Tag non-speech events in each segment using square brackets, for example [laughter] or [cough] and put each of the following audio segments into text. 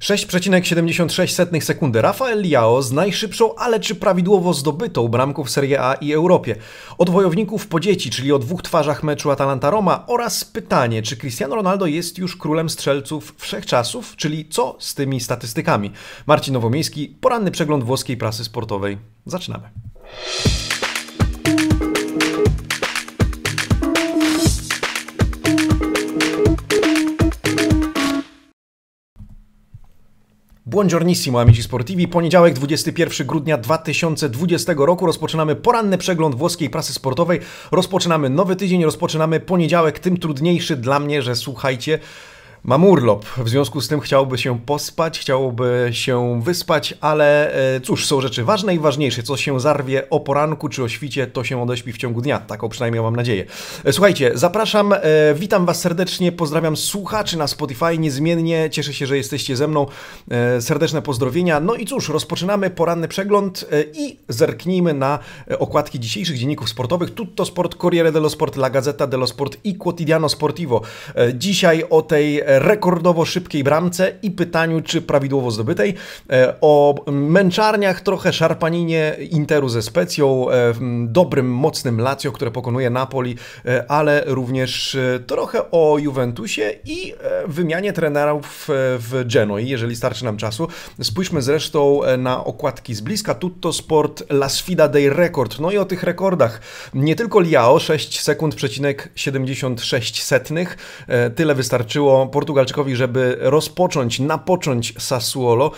6,76 sekundy. Rafael Liao z najszybszą, ale czy prawidłowo zdobytą bramką w Serie A i Europie. Od wojowników po dzieci, czyli o dwóch twarzach meczu Atalanta-Roma oraz pytanie, czy Cristiano Ronaldo jest już królem strzelców wszechczasów, czyli co z tymi statystykami. Marcin Nowomiejski, poranny przegląd włoskiej prasy sportowej. Zaczynamy. Buongiornissimo amici sportivi. Poniedziałek 21 grudnia 2020 roku rozpoczynamy poranny przegląd włoskiej prasy sportowej. Rozpoczynamy nowy tydzień, rozpoczynamy poniedziałek, tym trudniejszy dla mnie, że słuchajcie, Mam urlop, w związku z tym chciałby się pospać, chciałoby się wyspać, ale e, cóż, są rzeczy ważne i ważniejsze. Co się zarwie o poranku czy o świcie, to się odeśpi w ciągu dnia. Taką przynajmniej mam nadzieję. E, słuchajcie, zapraszam, e, witam Was serdecznie, pozdrawiam słuchaczy na Spotify niezmiennie. Cieszę się, że jesteście ze mną. Serdeczne pozdrowienia. No i cóż, rozpoczynamy poranny przegląd i zerknijmy na okładki dzisiejszych dzienników sportowych. Tutto Sport, Corriere dello Sport, La Gazzetta dello Sport i Quotidiano Sportivo. Dzisiaj o tej rekordowo szybkiej bramce i pytaniu, czy prawidłowo zdobytej. E, o męczarniach, trochę szarpaninie Interu ze Specją, e, dobrym, mocnym Lazio, które pokonuje Napoli, e, ale również trochę o Juventusie i wymianie trenerów w Genoi, jeżeli starczy nam czasu. Spójrzmy zresztą na okładki z bliska. Tutto Sport La Sfida dei Record. No i o tych rekordach. Nie tylko Liao, 6 sekund przecinek 76 setnych. Tyle wystarczyło Portugalczykowi, żeby rozpocząć, napocząć Sassuolo,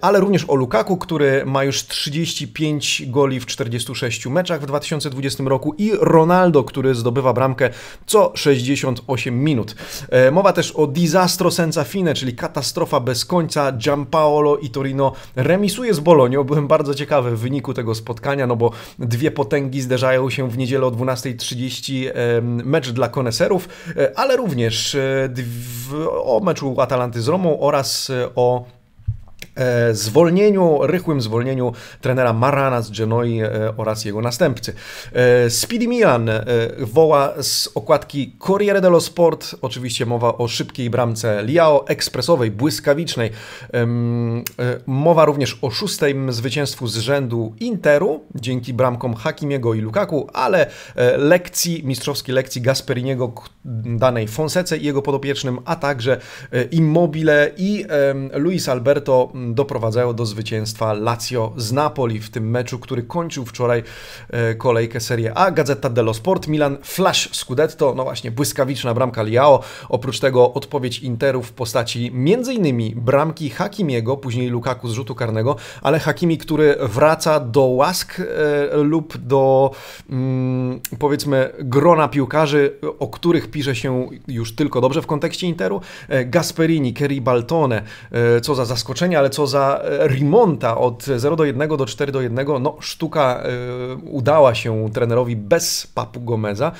ale również o Lukaku, który ma już 35 goli w 46 meczach w 2020 roku i Ronaldo, który zdobywa bramkę co 68 minut. E, mowa też o disastro senza fine, czyli katastrofa bez końca. Giampaolo i Torino remisuje z Bolonią. Byłem bardzo ciekawy wyniku tego spotkania, no bo dwie potęgi zderzają się w niedzielę o 12.30 mecz dla koneserów, e, ale również e, o meczu Atalanty z Romą oraz e, o zwolnieniu, rychłym zwolnieniu trenera Marana z Genoi e, oraz jego następcy. E, Speedy Milan woła z okładki Corriere dello Sport, oczywiście mowa o szybkiej bramce Liao, ekspresowej, błyskawicznej. Mowa również o szóstym zwycięstwu z rzędu Interu, dzięki bramkom Hakimiego i Lukaku, ale lekcji, mistrzowskiej lekcji Gasperiniego danej Fonsece i jego podopiecznym, a także Immobile i Luis Alberto doprowadzają do zwycięstwa Lazio z Napoli w tym meczu, który kończył wczoraj e, kolejkę Serie A. Gazeta dello Sport, Milan Flash Scudetto, no właśnie błyskawiczna bramka Liao. Oprócz tego odpowiedź Interu w postaci m.in. bramki Hakimiego, później Lukaku z rzutu karnego, ale Hakimi, który wraca do łask e, lub do mm, powiedzmy grona piłkarzy, o których pisze się już tylko dobrze w kontekście Interu. E, Gasperini, Kerry Baltone, co za zaskoczenie, ale co za e, Rimonta od 0 do 1 do 4 do 1, no sztuka y, udała się trenerowi bez Papu Gomeza,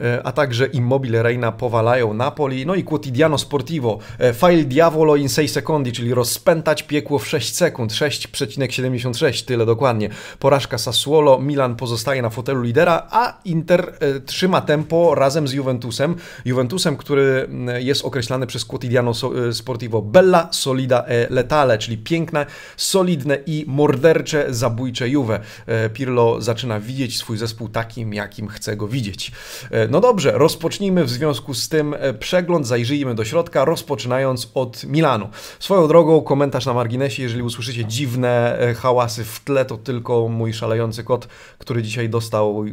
y, a także Immobile Reina powalają Napoli, no i Quotidiano Sportivo, File Diavolo in 6 secondi, czyli rozpętać piekło w 6 sekund, 6,76, tyle dokładnie. Porażka Sassuolo, Milan pozostaje na fotelu lidera, a Inter trzyma tempo razem z Juventusem. Juventusem, który jest określany przez Quotidiano Sportivo Bella, Solida e Letale, czyli piękne, solidne i mordercze, zabójcze Juve. E, Pirlo zaczyna widzieć swój zespół takim, jakim chce go widzieć. E, no dobrze, rozpocznijmy w związku z tym e, przegląd, zajrzyjmy do środka, rozpoczynając od Milanu. Swoją drogą, komentarz na marginesie, jeżeli usłyszycie dziwne hałasy w tle, to tylko mój szalejący kot, który dzisiaj dostał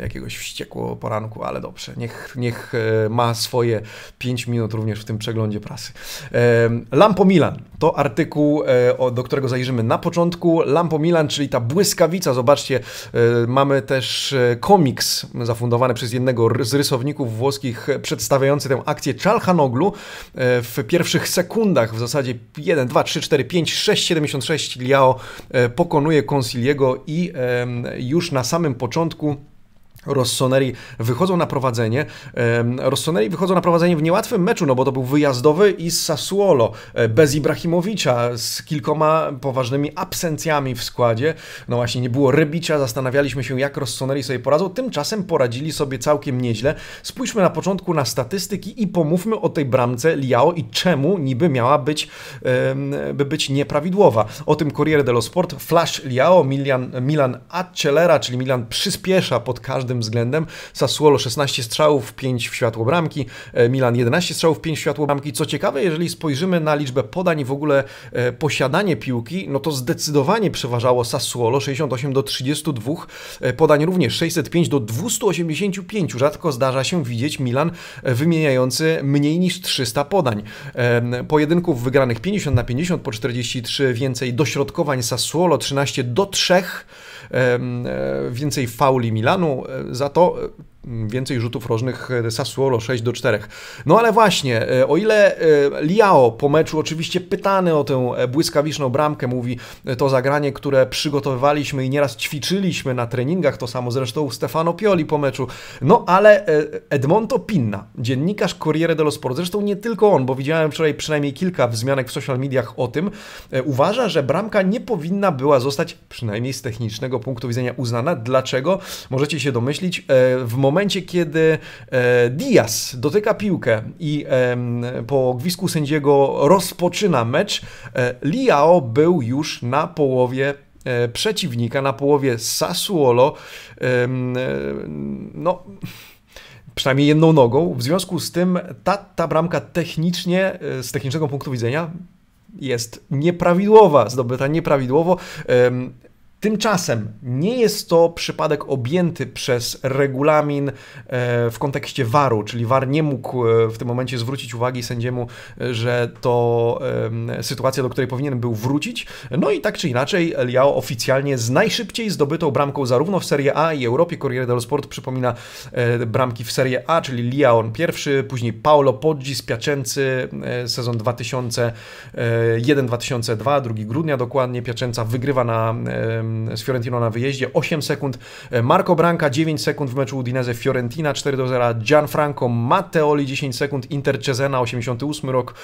jakiegoś wściekło poranku, ale dobrze, niech, niech ma swoje 5 minut również w tym przeglądzie prasy. Lampo Milan to artykuł E, do którego zajrzymy na początku. Lampo Milan, czyli ta błyskawica, zobaczcie, e, mamy też e, komiks zafundowany przez jednego z rysowników włoskich przedstawiający tę akcję Czalhanoglu w pierwszych sekundach, w zasadzie 1, 2, 3, 4, 5, 6, 76 Liao pokonuje Consiliego i już na samym początku Rossoneri wychodzą na prowadzenie. Rossoneri wychodzą na prowadzenie w niełatwym meczu, no bo to był wyjazdowy i z Sassuolo, e, bez Ibrahimowicza, z kilkoma poważnymi absencjami w składzie. No właśnie, nie było Rybicza, zastanawialiśmy się, jak Rossoneri sobie poradzą. Tymczasem poradzili sobie całkiem nieźle. Spójrzmy na początku na statystyki i pomówmy o tej bramce Liao i czemu niby miała być, by być nieprawidłowa. O tym Corriere dello Sport, Flash Liao, Milan, Milan accelera, czyli Milan przyspiesza pod każdym każdym względem. Sassuolo 16 strzałów, 5 w światło bramki, e, Milan 11 strzałów, 5 w światło bramki. Co ciekawe, jeżeli spojrzymy na liczbę podań i w ogóle e, posiadanie piłki, no to zdecydowanie przeważało Sassuolo 68 do 32, e, podań również 605 do 285. Rzadko zdarza się widzieć Milan wymieniający mniej niż 300 podań. Pojedynków wygranych 50 na 50 po 43, więcej dośrodkowań Sassuolo 13 do 3 więcej fauli Milanu, za to więcej rzutów rożnych e, Sassuolo 6 do 4. No ale właśnie, e, o ile e, Liao po meczu oczywiście pytany o tę błyskawiczną bramkę mówi to zagranie, które przygotowywaliśmy i nieraz ćwiczyliśmy na treningach, to samo zresztą Stefano Pioli po meczu. No ale Edmonto Pinna, dziennikarz Corriere dello Sport, zresztą nie tylko on, bo widziałem wczoraj przynajmniej kilka wzmianek w social mediach o tym, uważa, że bramka nie powinna była zostać, przynajmniej z technicznego punktu widzenia, uznana. Dlaczego? Możecie się domyślić, w momencie momencie, kiedy e, Diaz dotyka piłkę i po gwizdku sędziego rozpoczyna mecz, e, Liao był już na połowie e, przeciwnika, na połowie Sassuolo. No przynajmniej jedną nogą. W związku z tym ta, ta bramka technicznie, z technicznego punktu widzenia, jest nieprawidłowa, zdobyta nieprawidłowo. Tymczasem nie jest to przypadek objęty przez regulamin e, w kontekście waru, czyli war nie mógł e, w tym momencie zwrócić uwagi sędziemu, e, że to sytuacja, do której powinien był wrócić. No i tak czy inaczej, Liao oficjalnie z najszybciej zdobytą bramką zarówno w Serie A i Europie. Corriere dello Sport przypomina bramki w Serie A, czyli Liaon pierwszy, później Paolo Poggi z Piacency, sezon 2001-2002, 2 grudnia dokładnie. Piacenza wygrywa na z Fiorentino na wyjeździe, 8 sekund. Marco Branca 9 sekund w meczu Udinese Fiorentina 4 do 0. Gianfranco Matteoli 10 sekund, Inter Cesena 88 rok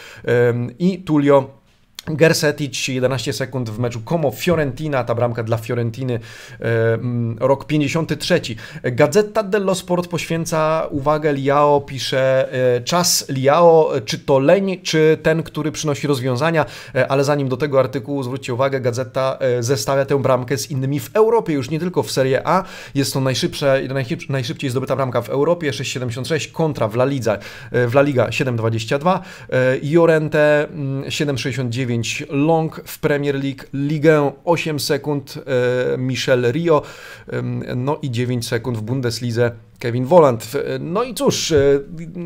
i Tullio Gersetic 11 sekund w meczu Como Fiorentina, ta bramka dla Fiorentiny, e, rok 53. Gazeta dello Sport poświęca uwagę Liao, pisze e, czas Liao, czy to leń, czy ten, który przynosi rozwiązania, e, ale zanim do tego artykułu zwróćcie uwagę, Gazeta zestawia tę bramkę z innymi w Europie, już nie tylko w Serie A, jest to najszybsza, najszybciej zdobyta bramka w Europie, 6,76 kontra w La, Liga, w La Liga 7,22, Jorente 7,69 9 long w Premier League, Ligę 8 sekund e, Michel Rio, no i 9 sekund w Bundeslidze Kevin Volant. No i cóż, e,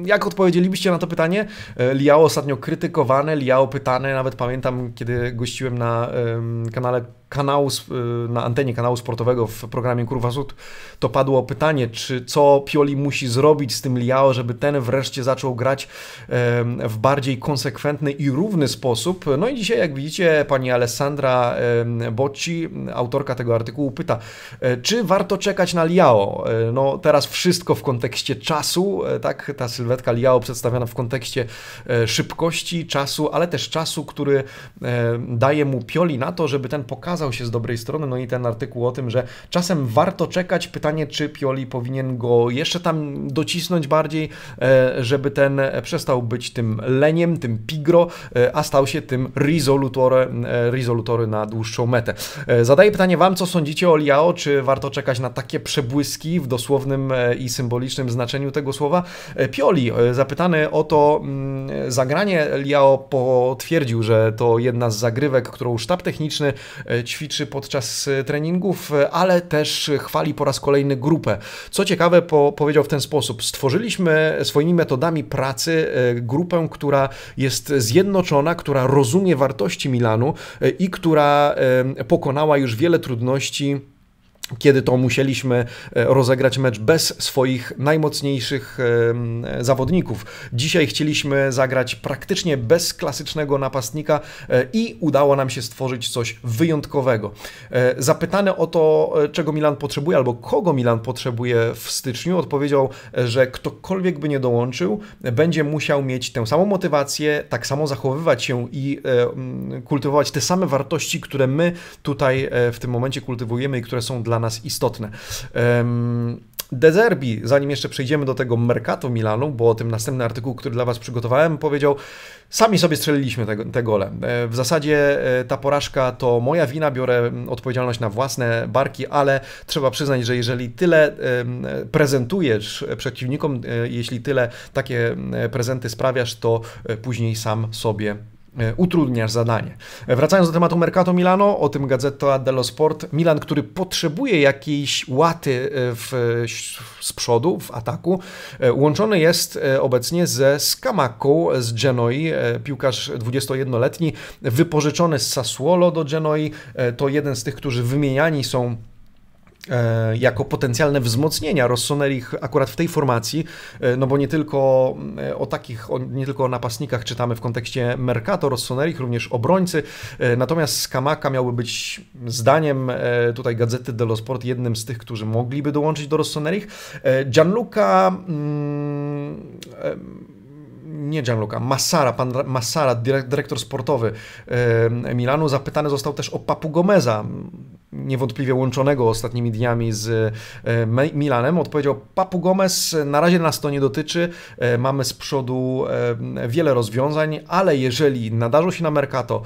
jak odpowiedzielibyście na to pytanie? E, Liao ostatnio krytykowane, Liao pytane, nawet pamiętam, kiedy gościłem na kanale kanału, y, na antenie kanału sportowego w programie Kurwa Sud, to padło pytanie, czy co Pioli musi zrobić z tym Liao, żeby ten wreszcie zaczął grać w bardziej konsekwentny i równy sposób. No i dzisiaj, jak widzicie, pani Alessandra Bocci, autorka tego artykułu, pyta, e, czy warto czekać na Liao? E, no teraz wszystko w kontekście czasu, e, tak, ta sylwetka Liao przedstawiona w kontekście szybkości, czasu, ale też czasu, który daje mu Pioli na to, żeby ten pokazał pokazał się z dobrej strony, no i ten artykuł o tym, że czasem warto czekać. Pytanie, czy Pioli powinien go jeszcze tam docisnąć bardziej, e, żeby ten przestał być tym leniem, tym pigro, e, a stał się tym risolutore, risolutory na dłuższą metę. E, zadaję pytanie Wam, co sądzicie o Liao? Czy warto czekać na takie przebłyski w dosłownym i symbolicznym znaczeniu tego słowa? Pioli, zapytany o to mm, zagranie, Liao potwierdził, że to jedna z zagrywek, którą sztab techniczny ćwiczy podczas e, treningów, e, ale też chwali po raz kolejny grupę. Co ciekawe, po, powiedział w ten sposób: Stworzyliśmy swoimi metodami pracy e, grupę, która jest zjednoczona, która rozumie wartości Milanu i która pokonała już wiele trudności kiedy to musieliśmy e, rozegrać mecz bez swoich najmocniejszych zawodników. Dzisiaj chcieliśmy zagrać praktycznie bez klasycznego napastnika e, i udało nam się stworzyć coś wyjątkowego. E, zapytany o to, czego Milan potrzebuje albo kogo Milan potrzebuje w styczniu, odpowiedział, że ktokolwiek by nie dołączył, będzie musiał mieć tę samą motywację, tak samo zachowywać się i kultywować te same wartości, które my tutaj w tym momencie kultywujemy i które są dla nas istotne. De Zerbi, zanim jeszcze przejdziemy do tego Mercato Milanu, bo o tym następny artykuł, który dla Was przygotowałem, powiedział, sami sobie strzeliliśmy te, te gole. E, w zasadzie e, ta porażka to moja wina, biorę odpowiedzialność na własne barki, ale trzeba przyznać, że jeżeli tyle prezentujesz przeciwnikom, e, jeśli tyle takie prezenty sprawiasz, to później sam sobie utrudniasz zadanie. E, wracając do tematu Mercato Milano, o tym Gazzetta dello Sport, Milan, który potrzebuje jakiejś łaty e, w, z przodu, w ataku, łączony jest obecnie ze Skamaką z Genoi, piłkarz 21-letni, wypożyczony z Sassuolo do Genoi, to jeden z tych, którzy wymieniani są E, jako potencjalne wzmocnienia Rossonerich akurat w tej formacji, e, no bo nie tylko e, o takich, nie tylko o napastnikach czytamy w kontekście Mercato Rossonerich, również obrońcy, natomiast Skamaka miałby być zdaniem tutaj Gazety dello Sport jednym z tych, którzy mogliby dołączyć do Rossonerich. Gianluca mm, nie Gianluca, Massara, pan Massara, dyrektor sportowy Milanu, zapytany został też o Papu Gomeza, niewątpliwie łączonego ostatnimi dniami z e, Milanem, odpowiedział Papu Gomez, na razie nas to nie dotyczy, e, mamy z przodu e, wiele rozwiązań, ale jeżeli nadarzą się na Mercato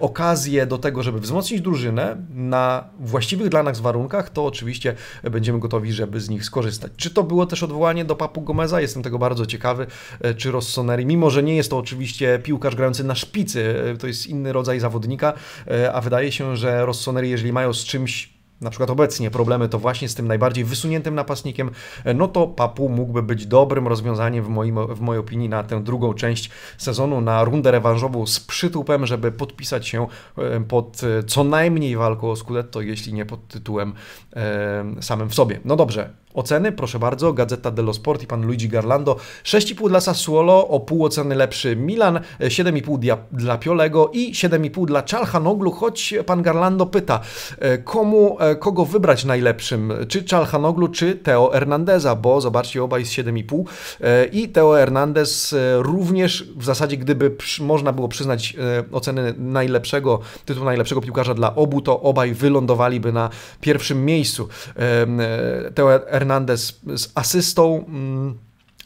okazje do tego, żeby wzmocnić drużynę na właściwych dla nas warunkach, to oczywiście będziemy gotowi, żeby z nich skorzystać. Czy to było też odwołanie do Papu Gomeza? Jestem tego bardzo ciekawy, czy Rossoneri, mimo że nie jest to oczywiście piłkarz grający na szpicy, to jest inny rodzaj zawodnika, a wydaje się, że Rossoneri, jeżeli mają z czymś na przykład obecnie problemy to właśnie z tym najbardziej wysuniętym napastnikiem, no to Papu mógłby być dobrym rozwiązaniem w, moim, w mojej opinii na tę drugą część sezonu, na rundę rewanżową z przytupem, żeby podpisać się e, pod e, co najmniej walką o Scudetto, jeśli nie pod tytułem e, samym w sobie. No dobrze, Oceny, proszę bardzo, Gazeta dello Sport i pan Luigi Garlando. 6,5 dla Sassuolo, o pół oceny lepszy Milan, 7,5 dla Piolego i 7,5 dla Czalhanoglu, choć pan Garlando pyta, e, komu, e, kogo wybrać najlepszym, czy Czalhanoglu, czy Teo Hernandeza, bo zobaczcie, obaj z 7,5 e, i Teo Hernandez również w zasadzie, gdyby można było przyznać oceny najlepszego, tytuł najlepszego piłkarza dla obu, to obaj wylądowaliby na pierwszym miejscu. Teo Hernandez Hernandez z asystą. Mm,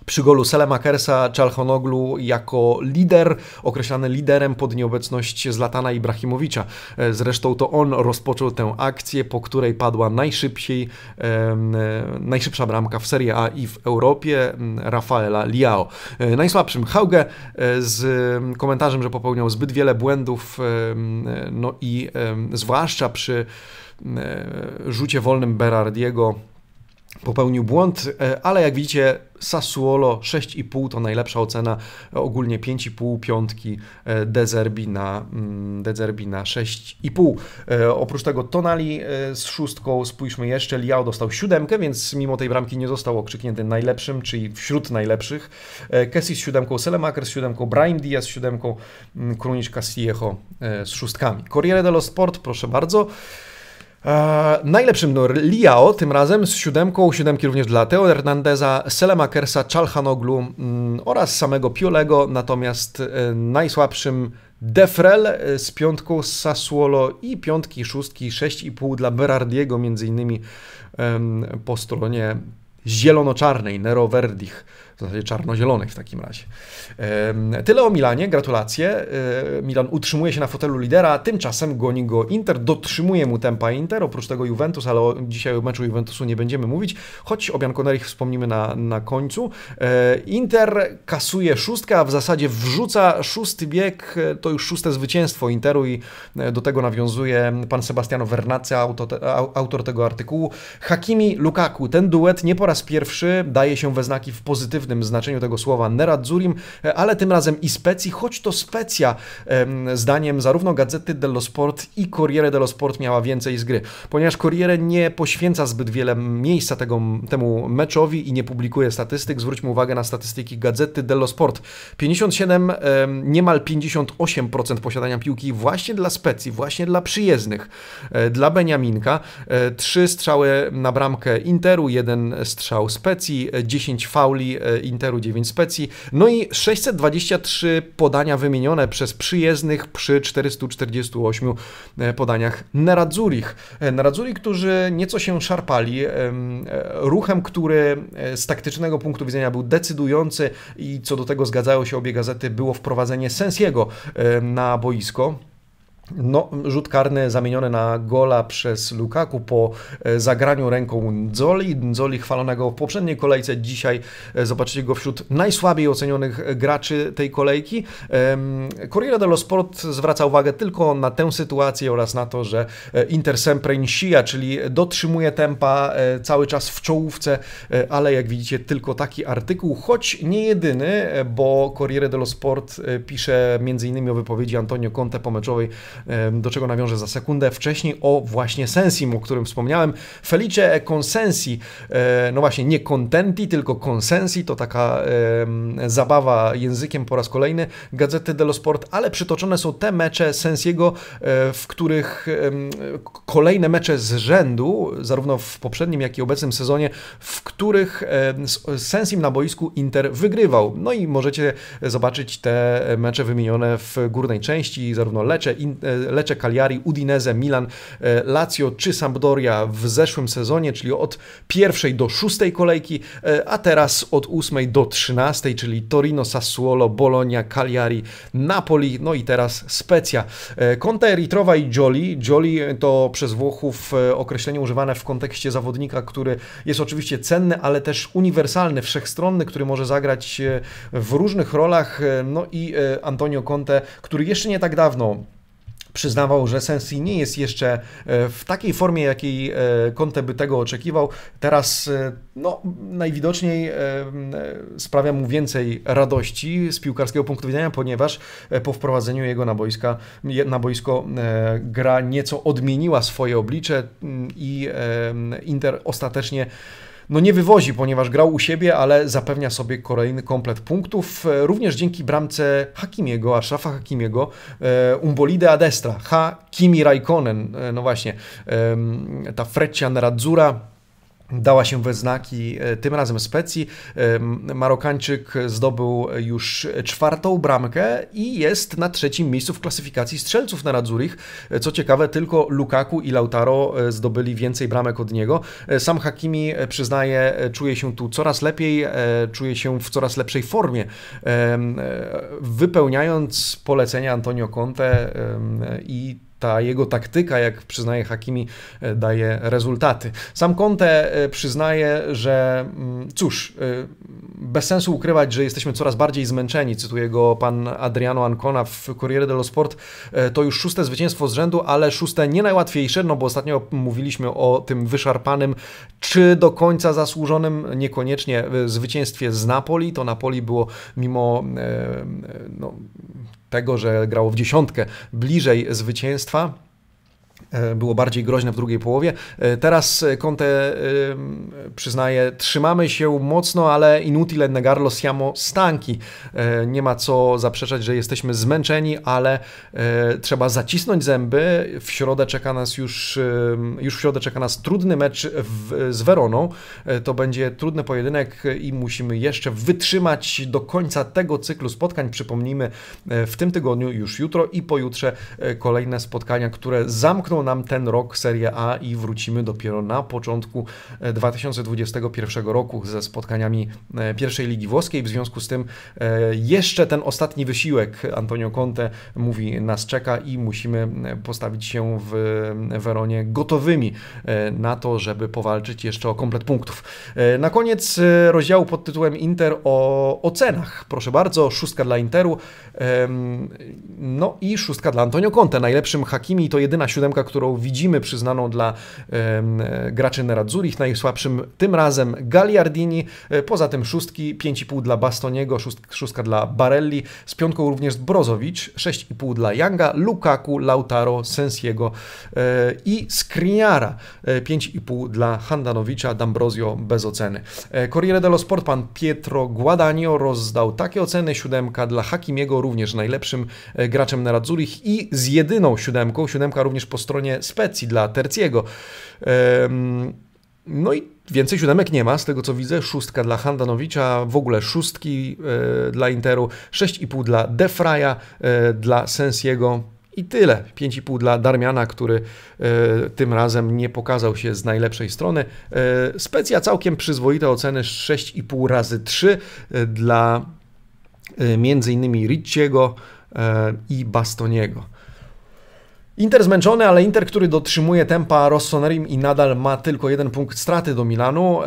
przy golu Selemakersa Czalhonoglu jako lider, określany liderem pod nieobecność Zlatana Ibrahimowicza. E, zresztą to on rozpoczął tę akcję, po której padła najszybciej, e, najszybsza bramka w Serie A i w Europie Rafaela Liao. E, najsłabszym Hauge z komentarzem, że popełniał zbyt wiele błędów, no i zwłaszcza przy rzucie wolnym Berardiego popełnił błąd, e, ale jak widzicie Sassuolo 6,5 to najlepsza ocena, ogólnie 5,5 piątki e, Dezerbi na, mm, Dezerbi na 6,5. E, oprócz tego Tonali z szóstką, spójrzmy jeszcze, Liao dostał siódemkę, więc mimo tej bramki nie został okrzyknięty najlepszym, czyli wśród najlepszych. Kessi z siódemką, Selemaker z siódemką, Brahim Diaz z siódemką, mm, Krunic Castillejo z szóstkami. Corriere dello Sport, proszę bardzo. Eee, najlepszym no, Liao, tym razem z siódemką, siódemki również dla Teo Hernandeza, Selemakersa, Czalhanoglu mm, oraz samego Piolego, natomiast e, najsłabszym Defrel e, z piątką z Sassuolo i piątki, szóstki, 6,5 dla Berardiego między innymi po stronie zielono-czarnej, Nero Verdich w zasadzie czarno-zielonych w takim razie. Tyle o Milanie, gratulacje. E, Milan utrzymuje się na fotelu lidera, tymczasem goni go Inter, dotrzymuje mu tempa Inter, oprócz tego Juventus, ale o, dzisiaj o meczu Juventusu nie będziemy mówić, choć o Bianconerich wspomnimy na, na końcu. E, Inter kasuje szóstkę, a w zasadzie wrzuca szósty bieg, e, to już szóste zwycięstwo Interu i do tego nawiązuje pan Sebastiano Vernazza, autor, tego artykułu. Hakimi, Lukaku, ten duet nie po raz pierwszy daje się we znaki w pozytywnym znaczeniu tego słowa Neradzurim, ale tym razem i Specji, choć to Specja zdaniem zarówno Gazety dello Sport i Corriere dello Sport miała więcej z gry, ponieważ Corriere nie poświęca zbyt wiele miejsca tego, temu meczowi i nie publikuje statystyk. Zwróćmy uwagę na statystyki Gazety dello Sport. 57, niemal 58% posiadania piłki właśnie dla Specji, właśnie dla przyjezdnych, e, dla Beniaminka. E, trzy strzały na bramkę Interu, jeden strzał Specji, 10 e, fauli Interu, 9 Specji, no i 623 podania wymienione przez przyjezdnych przy 448 podaniach Neradzurich. Neradzurich, którzy nieco się szarpali ruchem, który z taktycznego punktu widzenia był decydujący i co do tego zgadzają się obie gazety, było wprowadzenie Sensiego na boisko. No, rzut karny zamieniony na gola przez Lukaku po e, zagraniu ręką Nzoli. Nzoli chwalonego w poprzedniej kolejce. Dzisiaj e, zobaczycie go wśród najsłabiej ocenionych graczy tej kolejki. Corriere dello Sport zwraca uwagę tylko na tę sytuację oraz na to, że e, Inter sempre in scia, czyli dotrzymuje tempa cały czas w czołówce, ale jak widzicie tylko taki artykuł, choć nie jedyny, bo Corriere dello Sport pisze m.in. o wypowiedzi Antonio Conte pomeczowej do czego nawiążę za sekundę. Wcześniej o właśnie Sensim, o którym wspomniałem. Felice Consensi, e, no właśnie nie contenti, tylko consensi, to taka zabawa językiem po raz kolejny Gazety dello Sport, ale przytoczone są te mecze Sensiego, e, w których kolejne mecze z rzędu, zarówno w poprzednim, jak i obecnym sezonie, w których Sensim na boisku Inter wygrywał. No i możecie zobaczyć te mecze wymienione w górnej części, zarówno Lecce, Lecce Cagliari, Udinese, Milan, e, Lazio czy Sampdoria w zeszłym sezonie, czyli od pierwszej do szóstej kolejki, e, a teraz od ósmej do trzynastej, czyli Torino, Sassuolo, Bologna, Cagliari, Napoli, no i teraz Specja. E, Conte, Eritrowa i Joli. Joli to przez Włochów określenie używane w kontekście zawodnika, który jest oczywiście cenny, ale też uniwersalny, wszechstronny, który może zagrać w różnych rolach. No i Antonio Conte, który jeszcze nie tak dawno przyznawał, że Sensi nie jest jeszcze e, w takiej formie, jakiej e, Conte by tego oczekiwał. Teraz e, no, najwidoczniej sprawia mu więcej radości z piłkarskiego punktu widzenia, ponieważ po wprowadzeniu jego na, boiska, na boisko gra nieco odmieniła swoje oblicze mm, i Inter ostatecznie no nie wywozi, ponieważ grał u siebie, ale zapewnia sobie kolejny komplet punktów, e, również dzięki bramce Hakimiego, Ashrafa Hakimiego, e, Umbolide Adestra, Hakimi Raikkonen, e, no właśnie, ta Freccia Nerazzurra, dała się we znaki, e, tym razem Specji. E, Marokańczyk zdobył już czwartą bramkę i jest na trzecim miejscu w klasyfikacji strzelców na Radzurich. E, co ciekawe, tylko Lukaku i Lautaro zdobyli więcej bramek od niego. Sam Hakimi przyznaje, czuje się tu coraz lepiej, czuje się w coraz lepszej formie. Wypełniając polecenia Antonio Conte i ta jego taktyka, jak przyznaje Hakimi, e, daje rezultaty. Sam Conte e, przyznaje, że mm, cóż, e, bez sensu ukrywać, że jesteśmy coraz bardziej zmęczeni. Cytuję go pan Adriano Ancona w Corriere dello Sport. To już szóste zwycięstwo z rzędu, ale szóste nie najłatwiejsze, no bo ostatnio mówiliśmy o tym wyszarpanym, czy do końca zasłużonym, niekoniecznie zwycięstwie z Napoli. To Napoli było mimo no, tego, że grało w dziesiątkę bliżej zwycięstwa. E, było bardziej groźne w drugiej połowie. E, teraz Conte przyznaje, trzymamy się mocno, ale inutile negarlo siamo stanki. E, nie ma co zaprzeczać, że jesteśmy zmęczeni, ale trzeba zacisnąć zęby. W środę czeka nas już, już w środę czeka nas trudny mecz w, z Weroną. To będzie trudny pojedynek i musimy jeszcze wytrzymać do końca tego cyklu spotkań. Przypomnijmy, w tym tygodniu, już jutro i pojutrze kolejne spotkania, które zamkną nam ten rok Serie A i wrócimy dopiero na początku 2021 e, roku ze spotkaniami e, pierwszej ligi włoskiej. W związku z tym e, jeszcze ten ostatni wysiłek Antonio Conte mówi nas czeka i musimy postawić się w Weronie gotowymi na to, żeby powalczyć jeszcze o komplet punktów. Na koniec rozdziału pod tytułem Inter o ocenach. Proszę bardzo, szóstka dla Interu, no i szóstka dla Antonio Conte. Najlepszym Hakimi to jedyna siódemka, którą widzimy przyznaną dla graczy Nerazzurich. Najsłabszym tym razem Gagliardini, poza tym szóstki, 5,5 dla Bastoniego, szóstka dla Barelli, z piątką również Brozowicz, 6,5 dla Younga, Lukaku, Lautaro, Sensiego i Skriniara, 5,5 dla Handanowicza, D'Ambrosio bez oceny. Corriere dello Sport pan Pietro Guadagno rozdał takie oceny, siódemka dla Hakimiego, również najlepszym e, graczem Nerazzurich i z jedyną siódemką, siódemka również po stronie Specji dla Terciego. No i więcej siódemek nie ma, z tego co widzę. Szóstka dla Handanowicza, w ogóle szóstki e, dla Interu, 6,5 dla Defraja, e, dla Sensiego i tyle. 5,5 dla Darmiana, który e, tym razem nie pokazał się z najlepszej strony. Specja całkiem przyzwoite oceny 6,5 razy 3 e, dla między innymi Ricciego i Bastoniego. Inter zmęczony, ale Inter, który dotrzymuje tempa Rossonerim i nadal ma tylko jeden punkt straty do Milanu.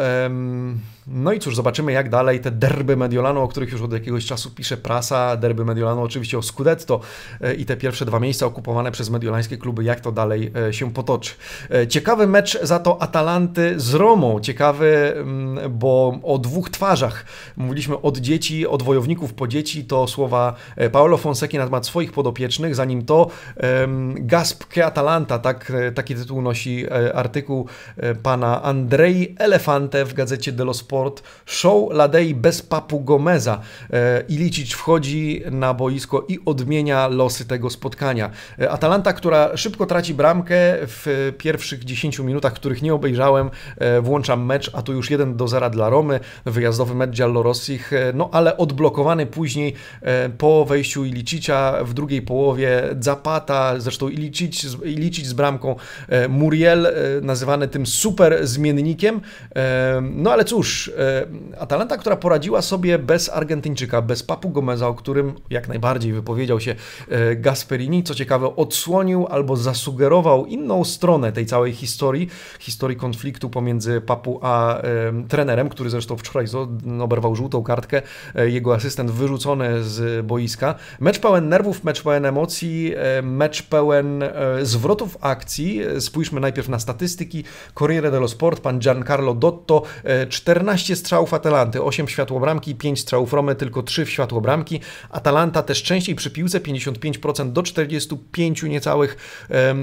No i cóż, zobaczymy jak dalej te derby Mediolanu, o których już od jakiegoś czasu pisze prasa, derby Mediolanu oczywiście o Scudetto e, i te pierwsze dwa miejsca okupowane przez mediolańskie kluby, jak to dalej e, się potoczy. E, ciekawy mecz za to Atalanty z Romą, ciekawy, mm, bo o dwóch twarzach. Mówiliśmy od dzieci, od wojowników po dzieci, to słowa Paolo Fonseki na temat swoich podopiecznych, zanim to Gasp que Atalanta, tak, taki tytuł nosi artykuł pana Andrei Elefante w gazecie dello Sport, show Ladei bez Papu Gomeza. E, Ilicic wchodzi na boisko i odmienia losy tego spotkania. E, Atalanta, która szybko traci bramkę w pierwszych 10 minutach, których nie obejrzałem, e, włączam mecz, a tu już 1 do 0 dla Romy, wyjazdowy mecz Giallorossich, no ale odblokowany później po wejściu Ilicicia w drugiej połowie Zapata, zresztą Ilicic, Ilicic z bramką, Muriel nazywany tym super zmiennikiem, no ale cóż, E, Atalanta, która poradziła sobie bez Argentyńczyka, bez Papu Gomeza, o którym jak najbardziej wypowiedział się e, Gasperini, co ciekawe, odsłonił albo zasugerował inną stronę tej całej historii, historii konfliktu pomiędzy Papu a e, trenerem, który zresztą wczoraj oberwał żółtą kartkę, jego asystent wyrzucony z boiska. Mecz pełen nerwów, mecz pełen emocji, mecz pełen zwrotów akcji. Spójrzmy najpierw na statystyki. Corriere dello Sport, pan Giancarlo Dotto, 14 14 strzałów Atalanty, 8 światłobramki, 5 strzałów Romy, tylko 3 w światłobramki. Atalanta też częściej przy piłce, 55% do 45 niecałych.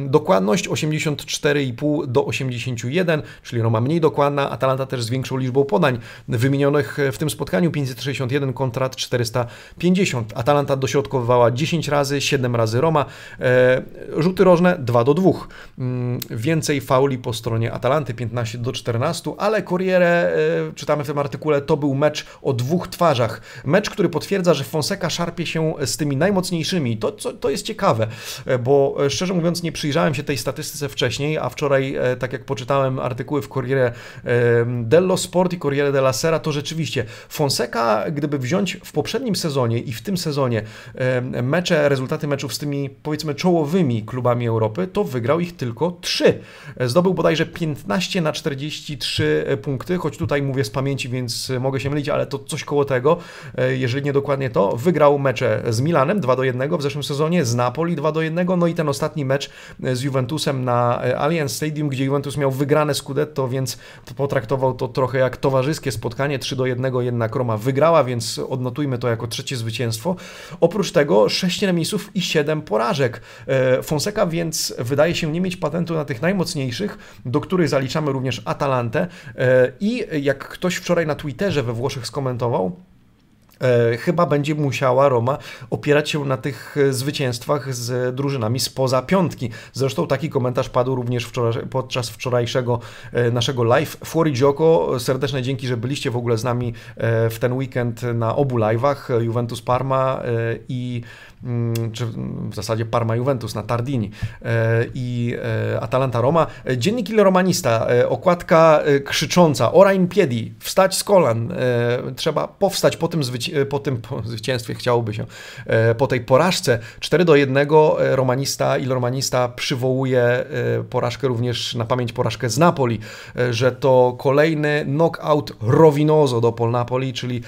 Dokładność 84,5 do 81, czyli Roma mniej dokładna. Atalanta też z większą liczbą podań wymienionych w tym spotkaniu, 561 kontra 450. Atalanta dośrodkowywała 10 razy, 7 razy Roma. E, rzuty rożne 2 do 2. Mm, więcej fauli po stronie Atalanty, 15 do 14, ale Corriere e, czytamy w tym artykule, to był mecz o dwóch twarzach. Mecz, który potwierdza, że Fonseca szarpie się z tymi najmocniejszymi. To, to, to jest ciekawe, bo e, szczerze mówiąc nie przyjrzałem się tej statystyce wcześniej, a wczoraj, e, tak jak poczytałem artykuły w Corriere dello Sport i Corriere della Sera, to rzeczywiście Fonseca, gdyby wziąć w poprzednim sezonie i w tym sezonie mecze, rezultaty meczów z tymi powiedzmy czołowymi klubami Europy, to wygrał ich tylko 3. Zdobył bodajże 15 na 43 punkty, choć tutaj mówię z pamięci, więc mogę się mylić, ale to coś koło tego, e, jeżeli nie dokładnie to. Wygrał mecze z Milanem 2 do 1 w zeszłym sezonie, z Napoli 2 do 1, no i ten ostatni mecz e, z Juventusem na e, Allianz Stadium, gdzie Juventus miał wygrane Scudetto, więc potraktował to trochę jak towarzyskie spotkanie, 3 do 1 jednak Roma wygrała, więc odnotujmy to jako trzecie zwycięstwo. Oprócz tego 6 remisów i 7 porażek. Fonseca więc wydaje się nie mieć patentu na tych najmocniejszych, do których zaliczamy również Atalantę i jak ktoś wczoraj na Twitterze we Włoszech skomentował, E, chyba będzie musiała Roma opierać się na tych e, zwycięstwach z drużynami spoza piątki. Zresztą taki komentarz padł również wczoraj, podczas wczorajszego e, naszego live. Fuori Gioco, serdeczne dzięki, że byliście w ogóle z nami w ten weekend na obu live'ach, Juventus Parma i Mm, czy w zasadzie Parma Juventus na Tardini e, i e, Atalanta Roma. Dziennik Il Romanista, e, okładka krzycząca Ora in piedi, wstać z kolan, trzeba powstać po tym zwycięstwie po tym [laughs] zwycięstwie chciałoby się, po tej porażce 4 do 1 romanista, il romanista przywołuje porażkę również na pamięć porażkę z Napoli, że to kolejny knockout Rovinoso do Pol Napoli, czyli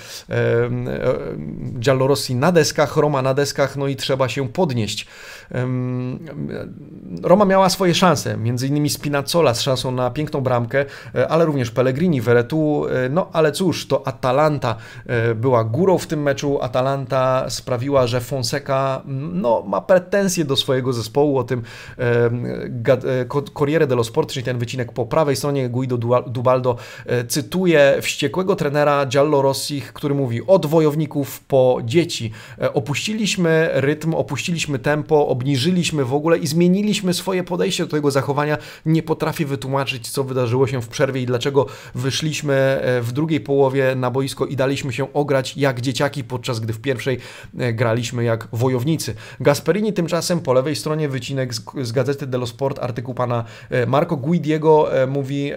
Giallorossi na deskach, Roma na deskach, no i trzeba się podnieść. Roma miała swoje szanse, między innymi Spinazzola z szansą na piękną bramkę, e, ale również Pellegrini, Veretu, e, no ale cóż, to Atalanta e, była górą w tym meczu, Atalanta sprawiła, że Fonseca no, ma pretensje do swojego zespołu, o tym Corriere dello Sport, czyli ten wycinek po prawej stronie, Guido Dubaldo cytuje wściekłego trenera Giallo Rossich, który mówi od wojowników po dzieci. Opuściliśmy rytm, opuściliśmy tempo, obniżyliśmy w ogóle i zmieniliśmy swoje podejście do tego zachowania. Nie potrafię wytłumaczyć, co wydarzyło się w przerwie i dlaczego wyszliśmy e, w drugiej połowie na boisko i daliśmy się ograć jak dzieciaki, podczas gdy w pierwszej e, graliśmy jak wojownicy. Gasperini tymczasem po lewej stronie wycinek z, Gazety dello Sport, artykuł pana e, Marco Guidiego mówi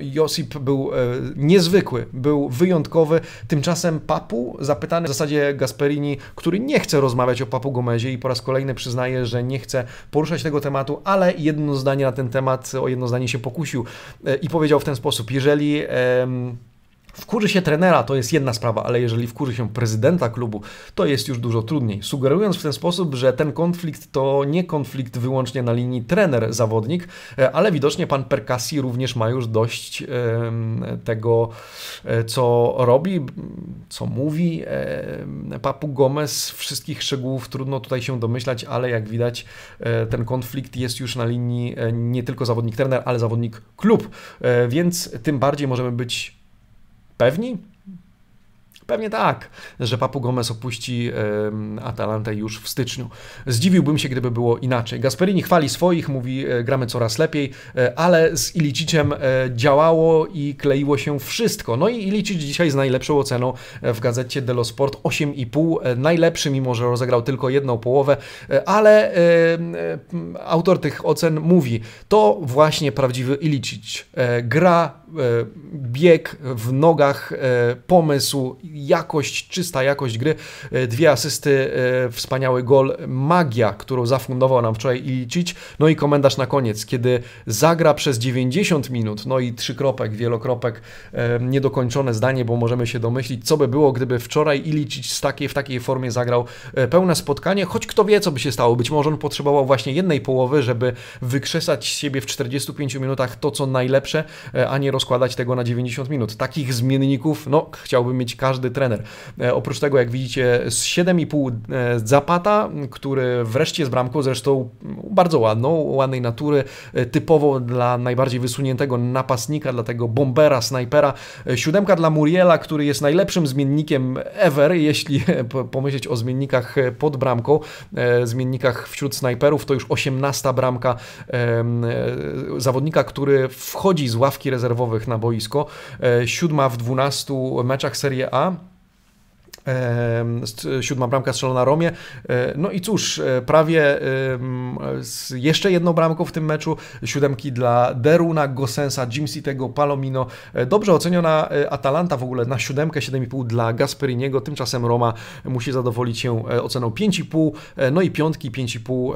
Josip był niezwykły, był wyjątkowy. Tymczasem Papu, zapytany w zasadzie Gasperini, który nie chce rozmawiać o Papu Gomezie i po raz kolejny przyznaje że nie chce poruszać tego tematu, ale jedno zdanie na ten temat, o jedno zdanie się pokusił e, i powiedział w ten sposób, jeżeli Wkurzy się trenera, to jest jedna sprawa, ale jeżeli wkurzy się prezydenta klubu, to jest już dużo trudniej. Sugerując w ten sposób, że ten konflikt to nie konflikt wyłącznie na linii trener-zawodnik, e, ale widocznie pan Perkassi również ma już dość tego, e, co robi, co mówi. Papu Gomez, wszystkich szczegółów trudno tutaj się domyślać, ale jak widać, e, ten konflikt jest już na linii nie tylko zawodnik-trener, ale zawodnik-klub, więc tym bardziej możemy być Pewni? Pewnie tak, że Papu Gomez opuści Atalantę już w styczniu. Zdziwiłbym się, gdyby było inaczej. Gasperini chwali swoich, mówi e, gramy coraz lepiej, e, ale z Ilicicem e, działało i kleiło się wszystko. No i Ilicic dzisiaj z najlepszą oceną w gazecie Delo Sport 8,5. Najlepszy, mimo że rozegrał tylko jedną połowę, ale autor tych ocen mówi, to właśnie prawdziwy Ilicic. Gra, bieg w nogach, pomysł, jakość, czysta jakość gry, e, dwie asysty, e, wspaniały gol, magia, którą zafundował nam wczoraj Ilicic, no i komentarz na koniec, kiedy zagra przez 90 minut, no i trzy kropek, wielokropek, e, niedokończone zdanie, bo możemy się domyślić, co by było, gdyby wczoraj Ilicic z takiej, w takiej formie zagrał pełne spotkanie, choć kto wie, co by się stało, być może on potrzebował właśnie jednej połowy, żeby wykrzesać z siebie w 45 minutach to, co najlepsze, a nie rozkładać tego na 90 minut. Takich zmienników, no, chciałbym mieć każdy każdy trener. E, oprócz tego, jak widzicie, z 7,5 e, Zapata, który wreszcie z bramką, zresztą bardzo ładną, ładnej natury, e, typowo dla najbardziej wysuniętego napastnika, dla tego bombera, snajpera. Siódemka dla Muriela, który jest najlepszym zmiennikiem ever, jeśli [laughs] pomyśleć o zmiennikach pod bramką, zmiennikach wśród snajperów, to już 18 bramka zawodnika, który wchodzi z ławki rezerwowych na boisko. Siódma w 12 meczach Serie A siódma bramka strzelona Romie. E, no i cóż, e, prawie jeszcze jedną bramką w tym meczu, siódemki dla Deruna, Gosensa, Jimsitego, Palomino. E, dobrze oceniona Atalanta w ogóle na siódemkę, 7,5 dla Gasperiniego. Tymczasem Roma musi zadowolić się oceną 5,5. No i piątki 5,5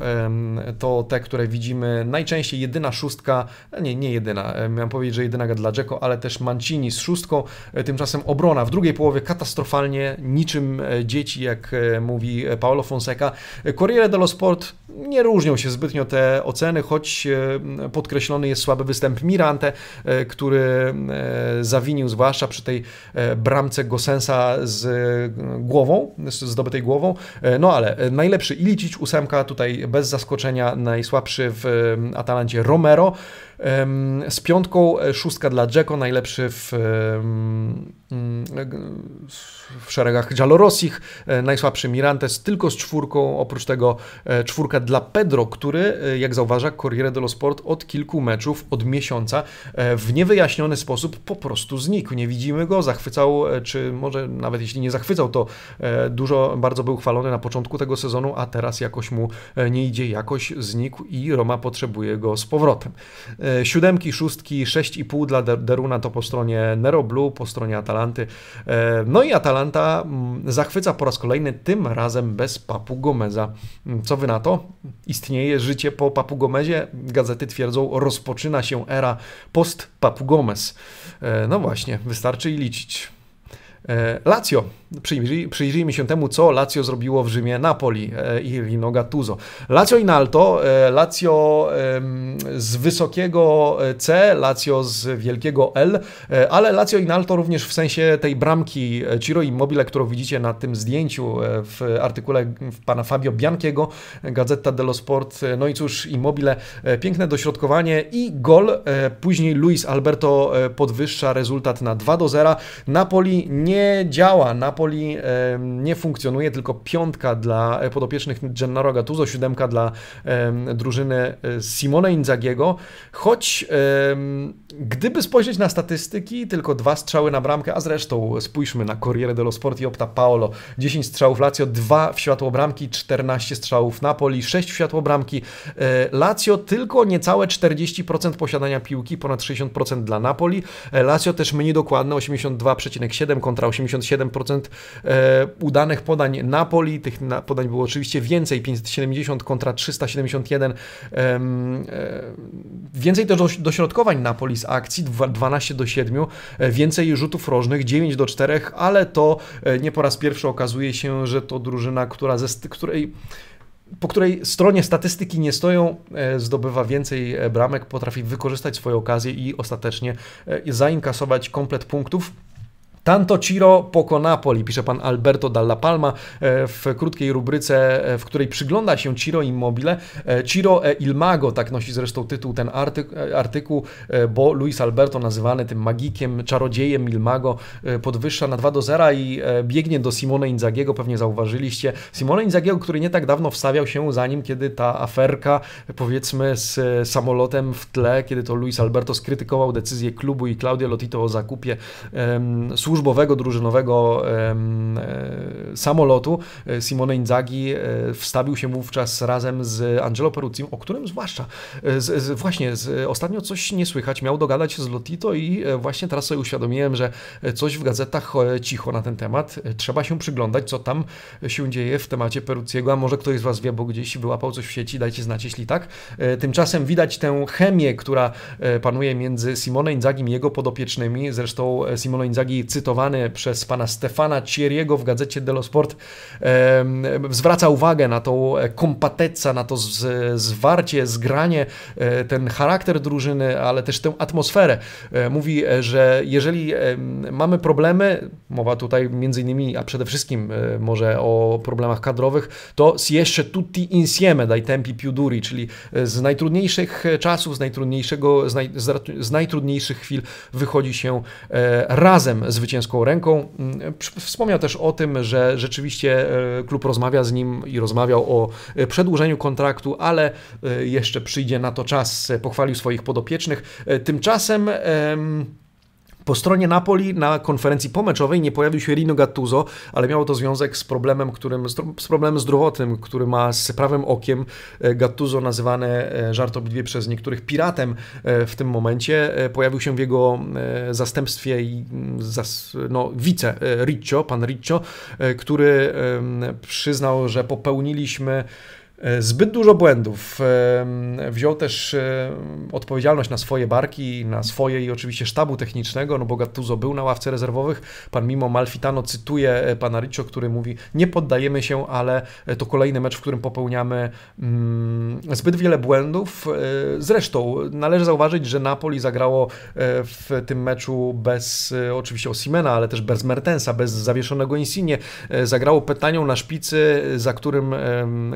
to te, które widzimy najczęściej. Jedyna szóstka, nie, nie jedyna, miałem powiedzieć, że jedyna dla Dzeko, ale też Mancini z szóstką. Tymczasem obrona w drugiej połowie katastrofalnie, niczym e, dzieci, jak e, mówi Paolo Fonseca. Corriere dello Sport nie różnią się zbytnio te oceny, choć e, podkreślony jest słaby występ Mirante, który zawinił zwłaszcza przy tej bramce Gosensa z głową, zdobytej głową. No ale najlepszy Ilicic, ósemka, tutaj bez zaskoczenia najsłabszy w Atalancie Romero. Z piątką szóstka dla Dzeko, najlepszy w, w szeregach Giallorossich, najsłabszy Mirantes, tylko z czwórką, oprócz tego czwórka bramka dla Pedro, który, jak zauważa Corriere dello Sport, od kilku meczów, od miesiąca w niewyjaśniony sposób po prostu znikł. Nie widzimy go, zachwycał, czy może nawet jeśli nie zachwycał, to dużo, bardzo był chwalony na początku tego sezonu, a teraz jakoś mu nie idzie, jakoś znikł i Roma potrzebuje go z powrotem. Siódemki, szóstki, 6,5 dla Deruna to po stronie Nero Blue, po stronie Atalanty. No i Atalanta zachwyca po raz kolejny, tym razem bez Papu Gomeza. Co wy na to? Istnieje życie po Papu Gomezie? Gazety twierdzą, rozpoczyna się era post-Papu Gomez. E, no właśnie, wystarczy i liczyć. E, Lazio. Przyjrzyj, przyjrzyjmy się temu, co Lazio zrobiło w Rzymie Napoli e, i Rino Gattuso. Lazio in alto, e, Lazio z wysokiego C, Lazio z wielkiego L, ale Lazio in alto również w sensie tej bramki Ciro Immobile, którą widzicie na tym zdjęciu w artykule pana Fabio Bianchiego, Gazeta dello Sport. No i cóż, Immobile, piękne dośrodkowanie i gol. Później Luis Alberto podwyższa rezultat na 2 do 0. Napoli nie działa. Napoli nie funkcjonuje, tylko piątka dla podopiecznych Gennaro Gattuso, siódemka dla drużyny e, Simone Inzagiego, choć gdyby spojrzeć na statystyki, tylko dwa strzały na bramkę, a zresztą spójrzmy na Corriere dello Sport i Opta Paolo, 10 strzałów Lazio, 2 w światło bramki, 14 strzałów Napoli, 6 w światło bramki. E, Lazio tylko niecałe 40% posiadania piłki, ponad 60% dla Napoli. E, Lazio też mniej dokładne, 82,7 kontra 87% e, udanych podań Napoli. Tych podań było oczywiście więcej, 570 kontra 371. E, więcej też dośrodkowań Napoli z akcji, 12 do 7. E, więcej rzutów rożnych, 9 do 4, ale to nie po raz pierwszy okazuje się, że to drużyna, która ze której po której stronie statystyki nie stoją, zdobywa więcej bramek, potrafi wykorzystać swoje okazje i ostatecznie zainkasować komplet punktów. Tanto Ciro poco Napoli, pisze pan Alberto Dalla Palma e, w krótkiej rubryce, e, w której przygląda się Ciro Immobile. E, Ciro e il Mago, tak nosi zresztą tytuł ten artykuł, bo Luis Alberto nazywany tym magikiem, czarodziejem il Mago podwyższa na 2 do 0 i biegnie do Simone Inzagiego, pewnie zauważyliście. Simone Inzagiego, który nie tak dawno wstawiał się za nim, kiedy ta aferka, powiedzmy z samolotem w tle, kiedy to Luis Alberto skrytykował decyzję klubu i Claudio Lotito o zakupie służbowego, drużynowego e, samolotu e, Simone Inzaghi e, wstawił się wówczas razem z Angelo Peruzzi, o którym zwłaszcza z, z, właśnie z, ostatnio coś nie słychać, miał dogadać się z Lotito i właśnie teraz sobie uświadomiłem, że coś w gazetach cicho na ten temat. Trzeba się przyglądać, co tam się dzieje w temacie Peruzziego, a może ktoś z Was wie, bo gdzieś wyłapał coś w sieci, dajcie znać, jeśli tak. Tymczasem widać tę chemię, która panuje między Simone Inzagim i jego podopiecznymi. Zresztą Simone Inzaghi cytowany przez pana Stefana Cieriego w gazecie Dello Sport, zwraca uwagę na tą kompatecję, na to zwarcie, zgranie, e, ten charakter drużyny, ale też tę atmosferę. E, mówi, e, że jeżeli mamy problemy, mowa tutaj między innymi, a przede wszystkim może o problemach kadrowych, to jeszcze tutti insieme dai tempi più duri, czyli z najtrudniejszych czasów, z, najtrudniejszego, z, naj, z najtrudniejszych chwil wychodzi się razem z zwycięską ręką. Mm, wspomniał też o tym, że rzeczywiście e, klub rozmawia z nim i rozmawiał o e, przedłużeniu kontraktu, ale e, jeszcze przyjdzie na to czas. Pochwalił swoich podopiecznych. Tymczasem po stronie Napoli na konferencji pomeczowej nie pojawił się Rino Gattuso, ale miało to związek z problemem, którym, z problemem zdrowotnym, który ma z prawym okiem. E, Gattuso nazywany e, żartobliwie przez niektórych piratem e, w tym momencie. Pojawił się w jego zastępstwie i mm, no, wice Riccio, pan Riccio, który przyznał, że popełniliśmy zbyt dużo błędów. E, wziął też e, odpowiedzialność na swoje barki, na swoje i oczywiście sztabu technicznego, no bo Gattuso był na ławce rezerwowych. Pan Mimo Malfitano cytuje pana Riccio, który mówi, nie poddajemy się, ale to kolejny mecz, w którym popełniamy mm, zbyt wiele błędów. Zresztą należy zauważyć, że Napoli zagrało w tym meczu bez oczywiście Osimena, ale też bez Mertensa, bez zawieszonego Insigne. Zagrało pytanią na szpicy, za którym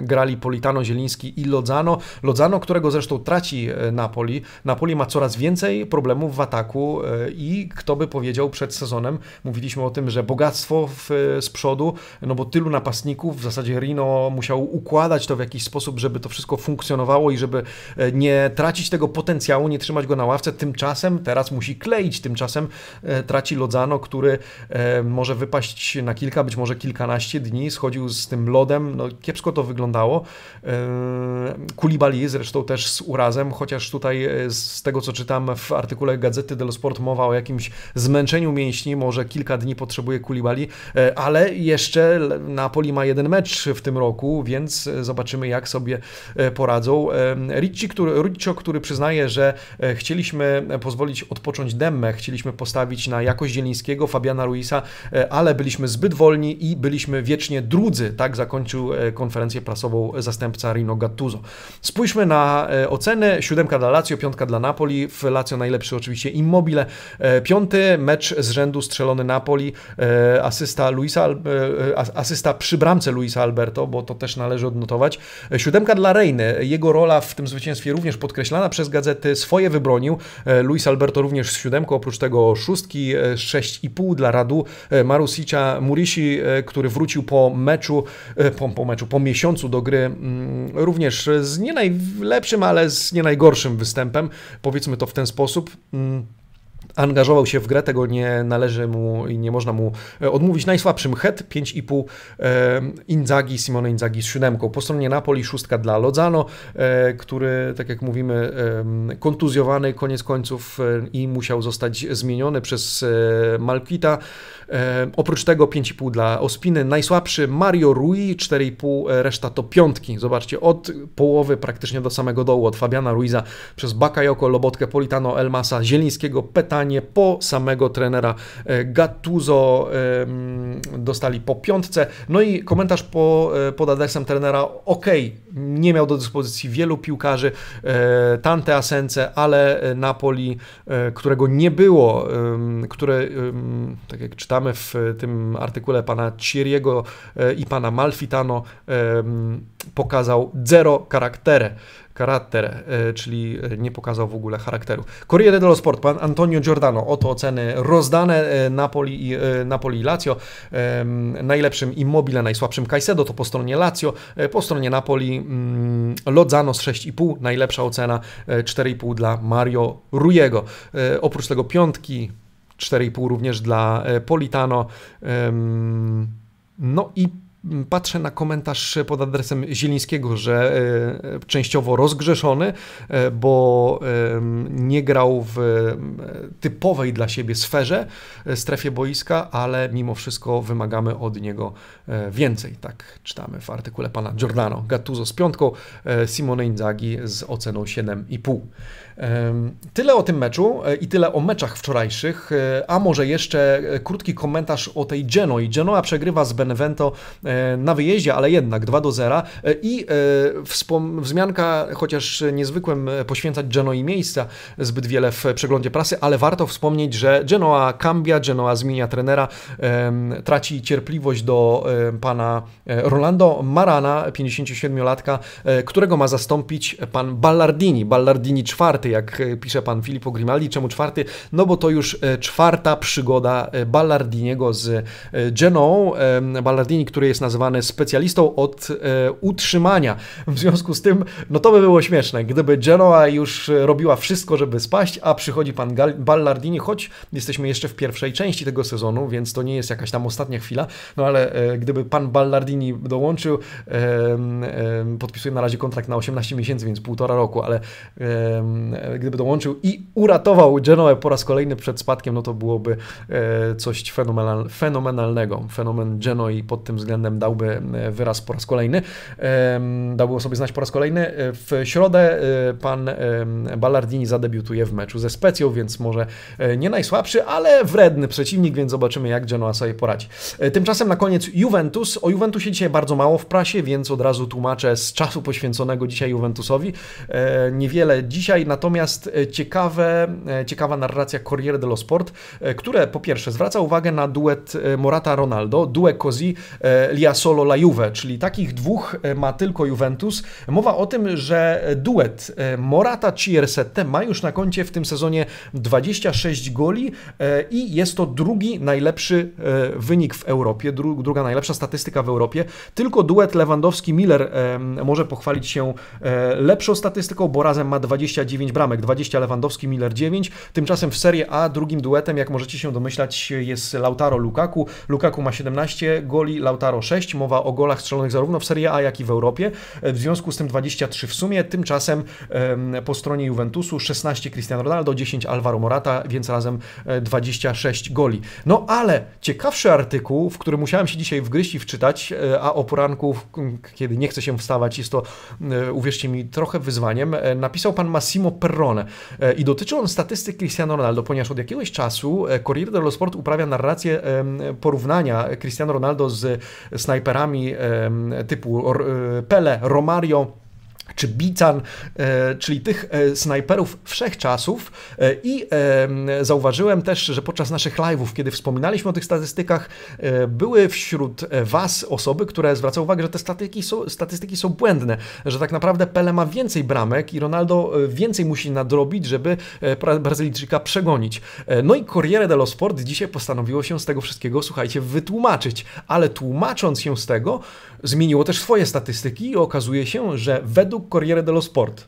grali politycy Politano, Zieliński i Lodzano. Lodzano, którego zresztą traci Napoli. Napoli ma coraz więcej problemów w ataku i kto by powiedział przed sezonem, mówiliśmy o tym, że bogactwo w, z przodu, no bo tylu napastników, w zasadzie Rino musiał układać to w jakiś sposób, żeby to wszystko funkcjonowało i żeby nie tracić tego potencjału, nie trzymać go na ławce. Tymczasem teraz musi kleić, tymczasem traci Lodzano, który może wypaść na kilka, być może kilkanaście dni, schodził z tym lodem, no kiepsko to wyglądało. Kulibali zresztą też z urazem, chociaż tutaj e, z tego co czytam w artykule Gazety dello Sport mowa o jakimś zmęczeniu mięśni, może kilka dni potrzebuje Kulibali, e, ale jeszcze Napoli ma jeden mecz w tym roku, więc zobaczymy jak sobie e, poradzą. Ricci, który, Riccio, który przyznaje, że chcieliśmy pozwolić odpocząć Demmę, chcieliśmy postawić na jakość Zielińskiego, Fabiana Ruisa, ale byliśmy zbyt wolni i byliśmy wiecznie drudzy, tak zakończył konferencję prasową zastępca Rino Gattuso. Spójrzmy na oceny, siódemka dla Lazio, piątka dla Napoli, w Lazio najlepszy oczywiście Immobile, piąty mecz z rzędu strzelony Napoli, asysta, Luisa, asysta przy bramce Luisa Alberto, bo to też należy odnotować. Siódemka dla Reiny, jego rola w tym zwycięstwie również podkreślana przez gazety, swoje wybronił, Luis Alberto również z siódemką, oprócz tego szóstki, 6,5 dla Radu, Marusicia Murisi, który wrócił po meczu, po, po meczu, po miesiącu do gry, również z nie najlepszym, ale z nie najgorszym występem, powiedzmy to w ten sposób. Mm, angażował się w grę, tego nie należy mu i nie można mu e, odmówić. Najsłabszym Het 5,5 e, Inzaghi, Simone Inzaghi z siódemką. Po stronie Napoli szóstka dla Lozano, e, który, tak jak mówimy, kontuzjowany koniec końców i musiał zostać zmieniony przez Malkita. Oprócz tego 5,5 dla Ospiny. Najsłabszy Mario Rui, 4,5, reszta to piątki. Zobaczcie, od połowy praktycznie do samego dołu, od Fabiana Ruiza przez Bakayoko, Lobotkę, Politano, Elmasa, Zielińskiego, Petanie, po samego trenera e, Gattuso dostali po piątce. No i komentarz po, e, pod adresem trenera, ok, nie miał do dyspozycji wielu piłkarzy, e, Tante Asence, ale Napoli, którego nie było, które, tak jak czytałem, czytamy w tym artykule pana Ciriego e, i pana Malfitano, pokazał zero charaktere charakter, e, czyli nie pokazał w ogóle charakteru. Corriere dello Sport, pan Antonio Giordano, oto oceny rozdane e, Napoli i, Napoli Lazio. Najlepszym Immobile, najsłabszym Caicedo to po stronie Lazio, po stronie Napoli mm, Lozano z 6,5, najlepsza ocena 4,5 dla Mario Rujego. Oprócz tego piątki 4,5 również dla e, Politano. No i patrzę na komentarz pod adresem Zielińskiego, że e, częściowo rozgrzeszony, e, bo nie grał w typowej dla siebie sferze, strefie boiska, ale mimo wszystko wymagamy od niego więcej. Tak czytamy w artykule pana Giordano. Gattuso z piątką, Simone Inzaghi z oceną 7,5. Tyle o tym meczu e, i tyle o meczach wczorajszych, e, a może jeszcze e, krótki komentarz o tej Genoi. Genoa przegrywa z Benevento na wyjeździe, ale jednak 2 do 0 i wzmianka, chociaż niezwykłym poświęcać Genoi miejsca zbyt wiele w przeglądzie prasy, ale warto wspomnieć, że Genoa cambia, Genoa zmienia trenera, traci cierpliwość do pana Rolando Marana, 57-latka, którego ma zastąpić pan Ballardini, Ballardini czwarty jak e, pisze pan Filippo Grimaldi. Czemu czwarty? No bo to już e, czwarta przygoda e, Ballardiniego z Genoą. Ballardini, który jest nazywany specjalistą od utrzymania. W związku z tym, no to by było śmieszne, gdyby Genoa już robiła wszystko, żeby spaść, a przychodzi pan Ballardini, choć jesteśmy jeszcze w pierwszej części tego sezonu, więc to nie jest jakaś tam ostatnia chwila, no ale gdyby pan Ballardini dołączył, podpisuje na razie kontrakt na 18 miesięcy, więc półtora roku, ale E, gdyby dołączył i uratował Genoę po raz kolejny przed spadkiem, no to byłoby e, coś fenomenal, fenomenalnego. Fenomen Genoi pod tym względem dałby e, wyraz po raz kolejny. Dałby sobie znać po raz kolejny. W środę pan Ballardini zadebiutuje w meczu ze Specją, więc może nie najsłabszy, ale wredny przeciwnik, więc zobaczymy jak Genoa sobie poradzi. Tymczasem na koniec Juventus. O Juventusie dzisiaj bardzo mało w prasie, więc od razu tłumaczę z czasu poświęconego dzisiaj Juventusowi. Niewiele dzisiaj, natomiast e, ciekawe, e, ciekawa narracja Corriere dello Sport, e, które po pierwsze zwraca uwagę na duet Morata-Ronaldo, duet Cosi, Via Solo La Juve, czyli takich dwóch ma tylko Juventus. Mowa o tym, że duet Morata Ciersette ma już na koncie w tym sezonie 26 goli i jest to drugi najlepszy wynik w Europie, druga najlepsza statystyka w Europie. Tylko duet Lewandowski-Miller może pochwalić się lepszą statystyką, bo razem ma 29 bramek, 20 Lewandowski, Miller 9. Tymczasem w Serie A drugim duetem, jak możecie się domyślać, jest Lautaro Lukaku. Lukaku ma 17 goli, Lautaro 6. Mowa o golach strzelonych zarówno w Serie A, jak i w Europie. W związku z tym 23 w sumie. Tymczasem po stronie Juventusu 16 Cristiano Ronaldo, 10 Alvaro Morata, więc razem 26 goli. No ale ciekawszy artykuł, w którym musiałem się dzisiaj wgryźć i wczytać, e, a o poranku, kiedy nie chce się wstawać, jest to, e, uwierzcie mi, trochę wyzwaniem, e, napisał pan Massimo Perrone i dotyczy on statystyk Cristiano Ronaldo, ponieważ od jakiegoś czasu Corriere dello Sport uprawia narrację porównania Cristiano Ronaldo z snajperami typu Pele, Romario, czy Bican, e, czyli tych e, snajperów wszechczasów e, i zauważyłem też, że podczas naszych live'ów, kiedy wspominaliśmy o tych statystykach, były wśród Was osoby, które zwracały uwagę, że te statystyki są, statystyki są błędne, że tak naprawdę Pele ma więcej bramek i Ronaldo więcej musi nadrobić, żeby Brazylijczyka przegonić. No i Corriere dello Sport dzisiaj postanowiło się z tego wszystkiego, słuchajcie, wytłumaczyć, ale tłumacząc się z tego, zmieniło też swoje statystyki i okazuje się, że według Corriere dello Sport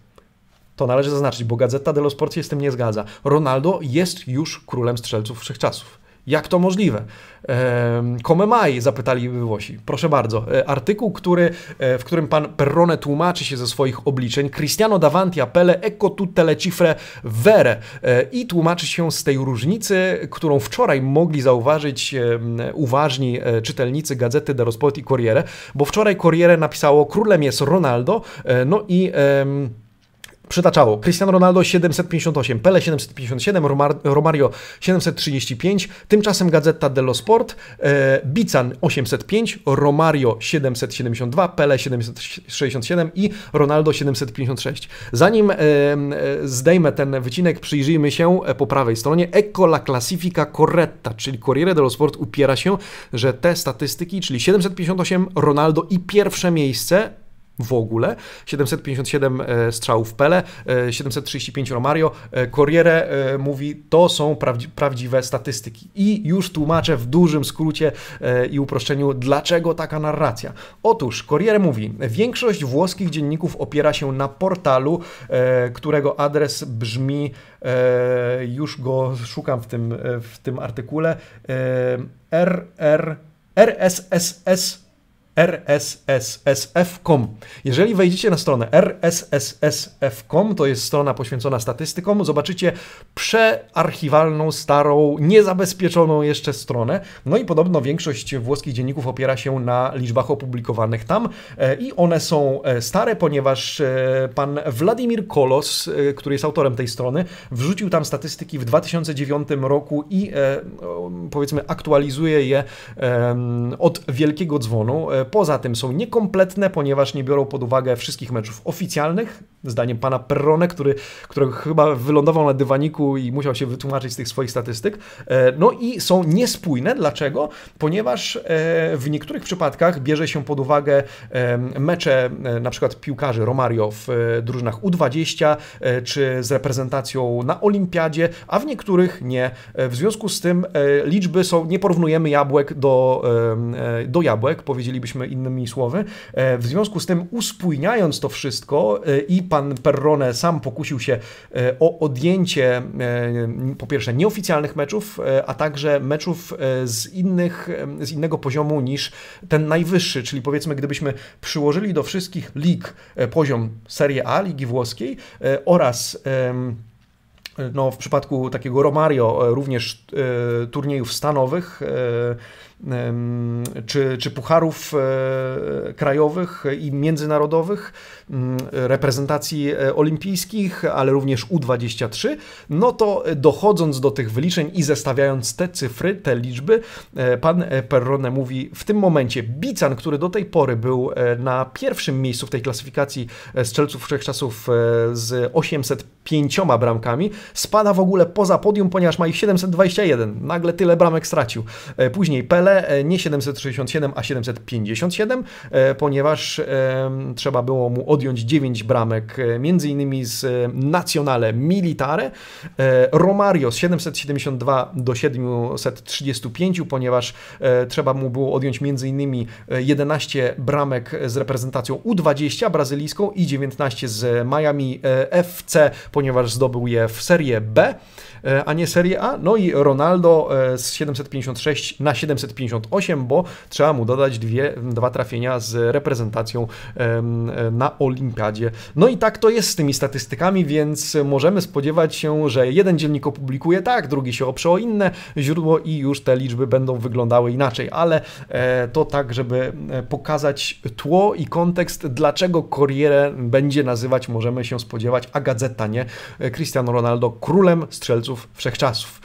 to należy zaznaczyć, bo Gazeta dello Sport się z tym nie zgadza. Ronaldo jest już królem strzelców wszechczasów. Jak to możliwe? Come mai? Zapytali Włosi. Proszę bardzo. E, artykuł, który, e, w którym pan Perrone tłumaczy się ze swoich obliczeń. Cristiano davanti a ecco tutte le cifre vere. E, I tłumaczy się z tej różnicy, którą wczoraj mogli zauważyć uważni czytelnicy Gazety dello Sport i Corriere, bo wczoraj Corriere napisało królem jest Ronaldo, no i przytaczało. Cristiano Ronaldo 758, Pele 757, Romario 735, tymczasem Gazeta dello Sport, e, Bican 805, Romario 772, Pele 767 i Ronaldo 756. Zanim e, e, zdejmę ten wycinek, przyjrzyjmy się e, po prawej stronie. Ecco la classifica corretta, czyli Corriere dello Sport upiera się, że te statystyki, czyli 758 Ronaldo i pierwsze miejsce w ogóle. 757 e, strzałów Pele, 735 Romario. E, Corriere e, mówi, to są prawdziwe statystyki. I już tłumaczę w dużym skrócie i uproszczeniu, dlaczego taka narracja. Otóż Corriere mówi, większość włoskich dzienników opiera się na portalu, którego adres brzmi, już go szukam w tym, w tym artykule, RR, RSSS rssf.com. Jeżeli wejdziecie na stronę rssf.com, to jest strona poświęcona statystykom, zobaczycie przearchiwalną, starą, niezabezpieczoną jeszcze stronę. No i podobno większość włoskich dzienników opiera się na liczbach opublikowanych tam e, i one są e, stare, ponieważ e, pan Władimir Kolos, który jest autorem tej strony, wrzucił tam statystyki w 2009 roku i powiedzmy aktualizuje je od wielkiego dzwonu. Poza tym są niekompletne, ponieważ nie biorą pod uwagę wszystkich meczów oficjalnych. Zdaniem pana Perrone, który, który chyba wylądował na dywaniku i musiał się wytłumaczyć z tych swoich statystyk. E, no i są niespójne. Dlaczego? Ponieważ e, w niektórych przypadkach bierze się pod uwagę e, mecze na przykład piłkarzy Romario w drużynach U20 czy z reprezentacją na Olimpiadzie, a w niektórych nie. W związku z tym liczby są, nie porównujemy jabłek do, do jabłek, powiedzielibyśmy innymi słowy. E, w związku z tym uspójniając to wszystko e, i pan Perrone sam pokusił się e, o odjęcie po pierwsze nieoficjalnych meczów, a także meczów z, innych, z innego poziomu niż ten najwyższy, czyli powiedzmy gdybyśmy przyłożyli do wszystkich lig poziom Serie A, Ligi Włoskiej oraz no, w przypadku takiego Romario również turniejów stanowych czy, czy pucharów e, krajowych i międzynarodowych, reprezentacji e, olimpijskich, ale również U23, no to dochodząc do tych wyliczeń i zestawiając te cyfry, te liczby, e, pan Perrone mówi w tym momencie Bican, który do tej pory był na pierwszym miejscu w tej klasyfikacji strzelców wszechczasów z 805 bramkami, spada w ogóle poza podium, ponieważ ma ich 721. Nagle tyle bramek stracił. Później Pele nie 767, a 757, ponieważ trzeba było mu odjąć 9 bramek, między innymi z Nacionale Militare. Romario z 772 do 735, ponieważ trzeba mu było odjąć między innymi 11 bramek z reprezentacją U20 brazylijską i 19 z Miami FC, ponieważ zdobył je w Serie B. E, a nie Serie A. No i Ronaldo e, z 756 na 758, bo trzeba mu dodać dwie, dwa trafienia z reprezentacją na Olimpiadzie. No i tak to jest z tymi statystykami, więc możemy spodziewać się, że jeden dziennik opublikuje tak, drugi się oprze o inne źródło i już te liczby będą wyglądały inaczej, ale e, to tak, żeby pokazać tło i kontekst, dlaczego Corriere będzie nazywać, możemy się spodziewać, a gazeta nie, Cristiano Ronaldo królem strzelców wszechczasów.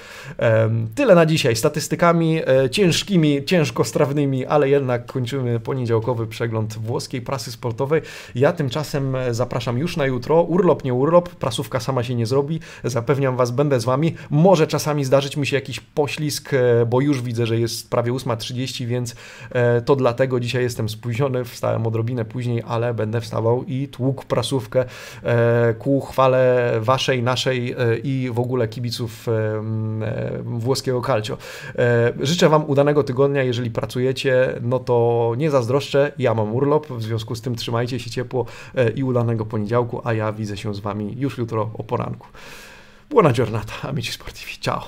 Tyle na dzisiaj. Statystykami e, ciężkimi, ciężkostrawnymi, ale jednak kończymy poniedziałkowy przegląd włoskiej prasy sportowej. Ja tymczasem e, zapraszam już na jutro. Urlop, nie urlop, prasówka sama się nie zrobi. Zapewniam Was, będę z Wami. Może czasami zdarzyć mi się jakiś poślizg, e, bo już widzę, że jest prawie 8.30, więc to dlatego dzisiaj jestem spóźniony. Wstałem odrobinę później, ale będę wstawał i tłukł prasówkę ku chwale Waszej, naszej i w ogóle kibiców włoskiego calcio. E, życzę Wam udanego tygodnia, jeżeli pracujecie, no to nie zazdroszczę, ja mam urlop, w związku z tym trzymajcie się ciepło e, E, i ulanego poniedziałku, a ja widzę się z Wami już jutro o poranku. Buona giornata, amici sportivi. Ciao!